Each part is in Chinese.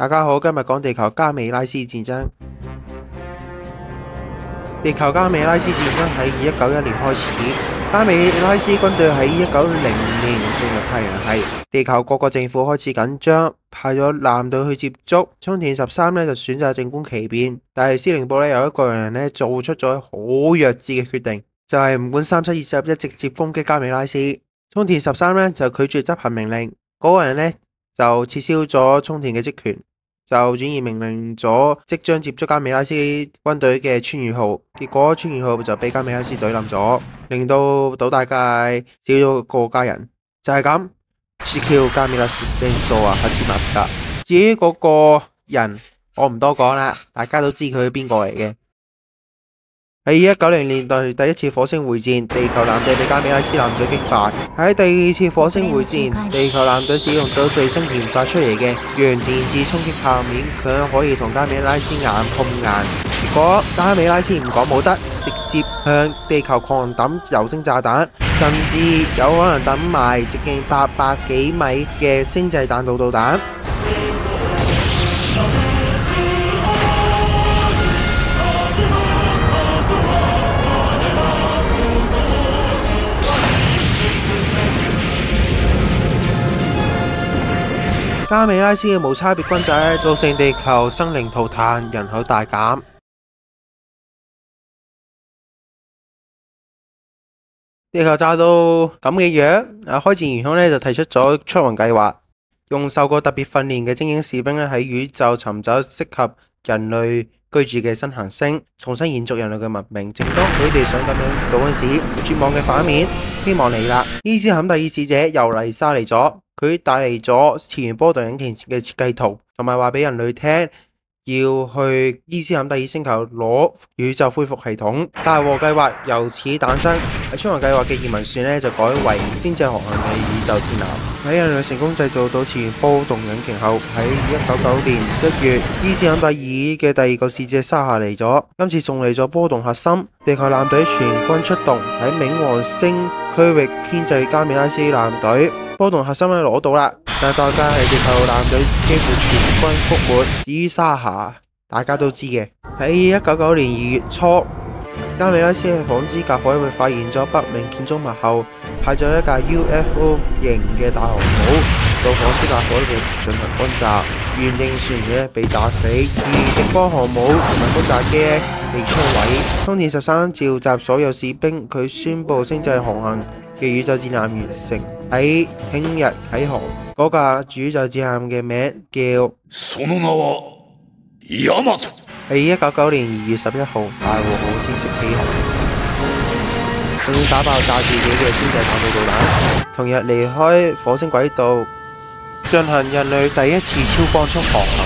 大家好，今日講地球加美拉斯戰爭。地球加美拉斯戰爭喺二一九一年開始，加美拉斯軍隊喺一九零年進入太陽系，地球各個政府開始緊張，派咗艦隊去接觸。沖田十三呢就選擇靜觀其變，但係司令部呢有一個人呢做出咗好弱智嘅決定，就係唔管三七二十一直接攻擊加美拉斯。冲田十三呢就拒絕執行命令，嗰個人呢就撤銷咗冲田嘅職權。就轉移命令咗即將接觸加美拉斯軍隊嘅川渝號，結果川渝號就俾加美拉斯隊冧咗，令到島大界少咗個家人，就係咁。，CQ 加美拉斯勝訴啊，開始密噶。至於嗰個人，我唔多講啦，大家都知佢係邊個嚟嘅。喺一九零年代第一次火星會戰，地球艦隊被加美拉斯艦隊擊敗。喺第二次火星會戰，地球艦隊使用咗最新研发出嚟嘅原電子衝擊炮，面強可以同加美拉斯硬碰硬。結果加美拉斯唔講冇得，直接向地球狂抌鈾星炸彈，甚至有可能抌埋直徑八百幾米嘅星際彈道導彈。加美拉斯嘅無差別轟炸造成地球生靈塗炭，人口大減。地球炸到咁嘅樣，啊，開戰元凶呢就提出咗出雲計劃，用受過特別訓練嘅精英士兵咧喺宇宙尋找適合人類居住嘅新行星，重新延续人類嘅文明。正當佢哋想咁樣做嗰时，绝，望嘅反面，希望嚟啦！伊斯坎第二使者又嚟沙嚟咗。佢帶嚟咗次元波動引擎嘅設計圖，同埋話俾人類聽，要去伊斯坎第二星球攞宇宙恢復系統。大和計劃由此誕生。喺出雲計劃嘅移民船呢，就改為星際航行嘅宇宙戰艦。喺人類成功製造到次元波動引擎後，喺一九九年一月，伊斯坎第二嘅第二個使者沙下嚟咗，今次送嚟咗波動核心。地球艦隊全軍出動喺冥王星区域牵制加美拉斯艦隊。波動核心都攞到啦，但係代價係地球艦隊幾乎全军覆没。至於沙下，大家都知嘅。喺一九九年二月初，加美拉斯喺纺织甲海域发现咗不明建筑物后，派咗一架 UFO 型嘅大航母到紡織甲海域進行轟炸，原定船嘅被炸死，而敵方航母同埋轟炸機被摧毀。沖田十三召集所有士兵，佢宣布星際航行嘅宇宙戰艦完成，喺聽日啟航。嗰架宇宙戰艦嘅名叫。その名はヤマト。喺一九九年二月十一號，大和號正式起航，仲要打爆炸自己嘅星際彈道導彈，同日離開火星軌道， 進行人類第一次超光速航行。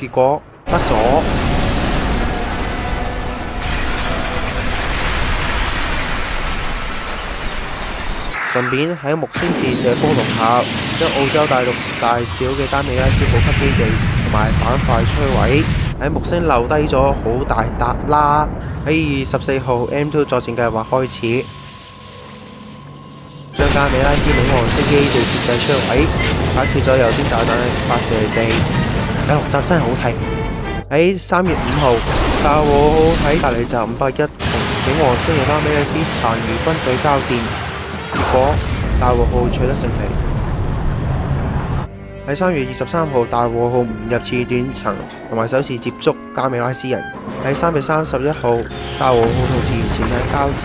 結果得咗。順便喺木星試射波動炮，將澳洲大陸大小嘅加美拉斯補給基地同埋板塊摧毀，喺木星留低咗好大笪啦。喺二十四號，M2 作戰計劃開始，加美拉斯冥王星基地設計摧毀，解決咗鈾星炸彈發射地。第六集真係好睇。喺三月五號，大和號喺隔離站五百一同冥王星嘅加美拉斯殘餘軍隊交戰。結果大和號取得勝利。喺三月二十三號，大和號唔入次斷層，同埋首次接觸加美拉斯人。喺三月三十一號，大和號同次元潛艇交戰，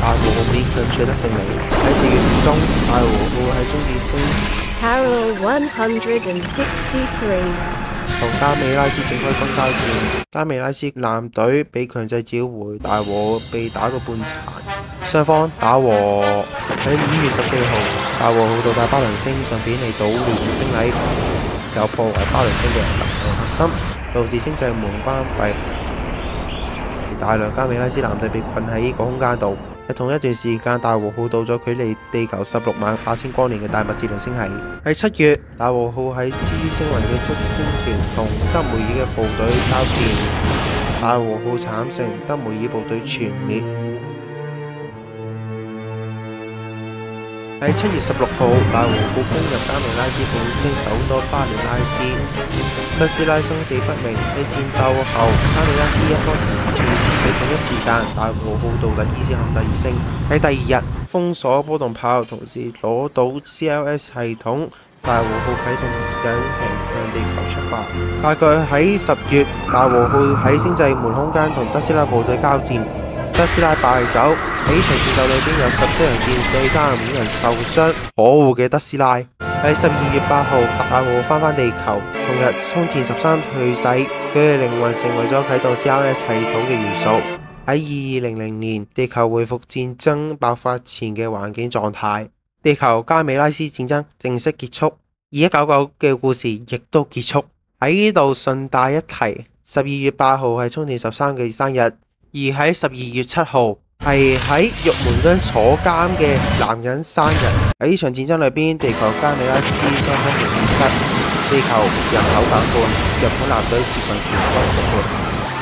大和號勉強取得勝利。喺四月中，大和號喺中子星同加美拉斯展开分交戰，加美拉斯艦隊被強制召回，大和被打到半殘，雙方打和。喺五月十四號，大和號到達巴倫星，順便嚟搗亂星禮，有破壞巴倫星嘅能量核心，導致星際門關閉，大量加美拉斯男隊被困喺呢個空間度。喺同一段時間，大和號到咗距離地球十六萬八千光年嘅大麥哲倫星系。喺七月，大和號喺 G 星雲嘅七星團同德梅爾嘅部隊交戰，大和號慘勝，德梅爾部隊全滅。喺七月十六號，大和號攻入加美拉斯本星首都巴尼拉斯，特斯拉生死不明。喺戰鬥後，加美拉斯一方喺同一時間，大和號到達伊斯坎第二星。喺第二日，封鎖波動炮，同時攞到 CLS 系統，大和號啟動引擎向地球出發。大概喺十月，大和號喺星際門空間同德斯拉部隊交戰。德斯拉敗走，喺場戰鬥裏邊有十七人戰死，三十五人受傷。可惡嘅德斯拉！喺十二月八號，大和翻返地球，同日松田十三去世，佢嘅靈魂成為咗启动 CRS 系統嘅元素。喺二二零零年，地球恢復戰爭爆發前嘅環境狀態，地球加美拉斯戰爭正式結束，而一九九嘅故事亦都結束。喺呢度順帶一提，十二月八號係松田十三嘅生日。而喺十二月七號係喺玉門津坐監嘅男人生日。喺呢場戰爭裏邊，地球加美拉斯雙方嘅損失，地球人口減半，日本艦隊接近全軍覆沒。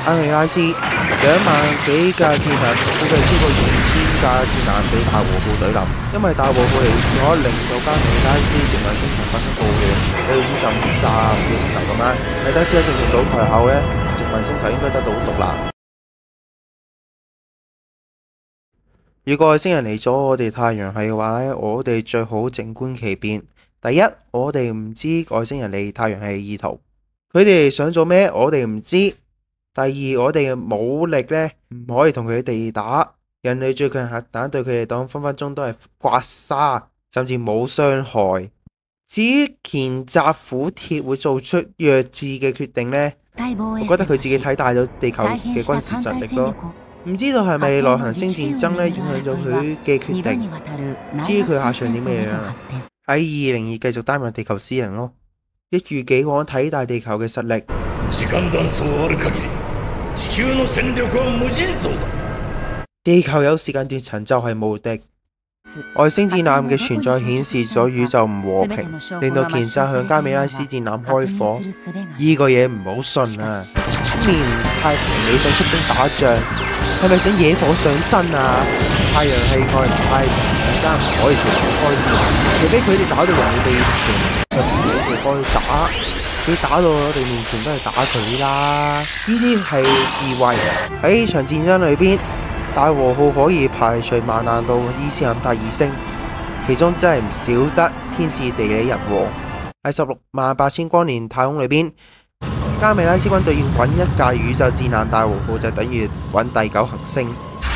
加美拉斯兩萬幾架戰艦，估計超過二千架戰艦俾大和號懟冧，因為大和號嚟咗令到加美拉斯殖民星球發生暴亂，你好似甚至炸唔少星球咁樣。喺德斯拉正式倒台後呢，殖民星球應該得到獨立。如果外星人嚟咗我哋太陽系嘅話咧，我哋最好靜觀其變。第一，我哋唔知外星人嚟太陽系嘅意圖，佢哋想做咩，我哋唔知。第二，我哋嘅武力咧唔可以同佢哋打。人類最強核彈對佢哋嚟講分分鐘都係刮痧，甚至冇傷害。至於田澤虎鐵會做出弱智嘅決定呢，我覺得佢自己睇大咗地球嘅軍事實力咯。唔知道係咪內行星戰爭咧影響咗佢嘅決定？至于佢下場點嘅樣啊？喺二零二繼續擔任地球私人咯，一如既往睇大地球嘅實力。地球有時間斷層就係無敵。外星戰艦嘅存在顯示咗宇宙唔和平，令到田澤向加美拉斯戰艦開火。呢個嘢唔好信啊！今年太平你想出兵打仗？係咪想惹火上身啊？太陽系外太平，大家唔可以隨便開戰，除非佢哋打到人哋面前，就唔好再開打。佢打到我哋面前都係打佢啦。呢啲係智慧。喺場戰爭裏邊，大和號可以排除萬難到伊斯坎特二星，其中真係唔少得天時地利人和。喺十六萬八千光年太空裏邊。加美拉斯軍隊要揾一架宇宙戰艦大和號，就等於揾第九行星。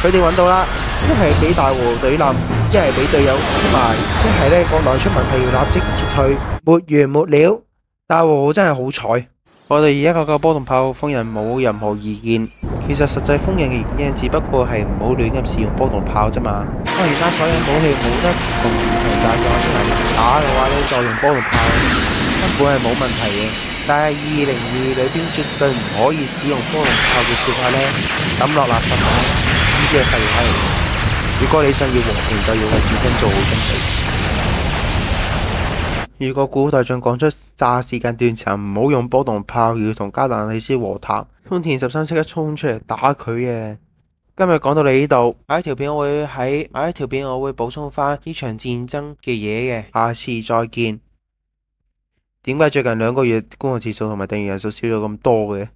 佢哋揾到啦，一係俾大和隊冧，一係俾隊友出埋，一係呢國內出問題要立即撤退，沒完沒了。大和號真係好彩。我哋而家個個波動炮封印冇任何意見，其實實際封印嘅原因只不過係唔好亂咁使用波動炮啫嘛。當而家所有武器冇得同強大嘅外星人打嘅話呢，再用波動炮根本係冇問題嘅。但係二零二里邊絕對唔可以使用波動炮嘅說法呢，抌落垃圾桶，呢啲係廢話嚟。如果你想要和平，就要為自身做好準備。如果古代仲講出炸時間斷層，唔好用波動炮，要同加達里斯和談，豐田十三即刻衝出嚟打佢嘅。今日講到你呢度，下一條片我會喺下一條片我會補充翻呢場戰爭嘅嘢嘅，下次再見。點解最近兩個月觀看次數同埋訂閱人數少咗咁多嘅？